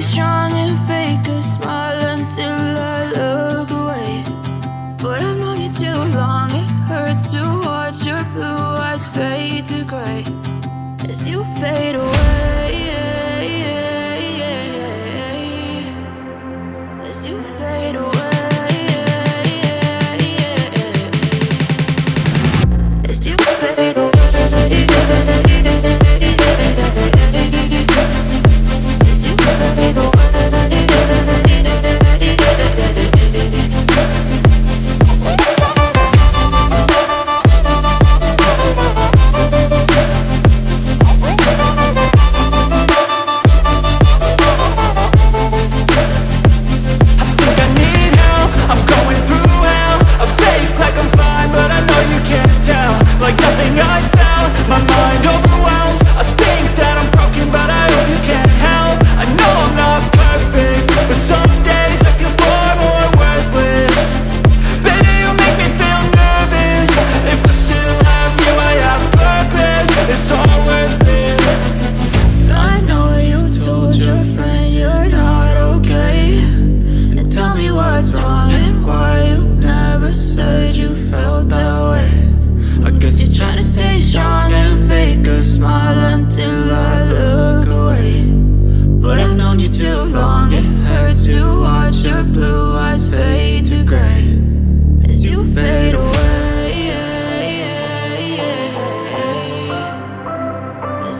strong and fake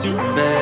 As you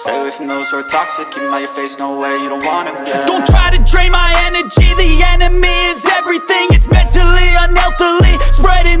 Stay away from those who are toxic. Keep out your face, no way, you don't want them, yeah. Don't try to drain my energy. The enemy is everything. It's mentally, unhealthily Spreading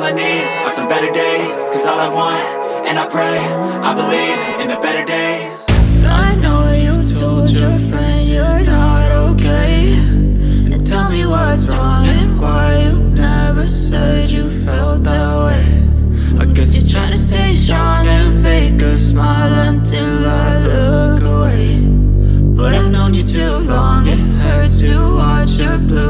all I need are some better days Cause all I want, and I pray, I believe in the better days I know you told your friend you're not okay. And tell me what's wrong and why you never said you felt that way. I guess you're trying to stay strong and fake a smile until I look away. But I've known you too long, it hurts to watch your blue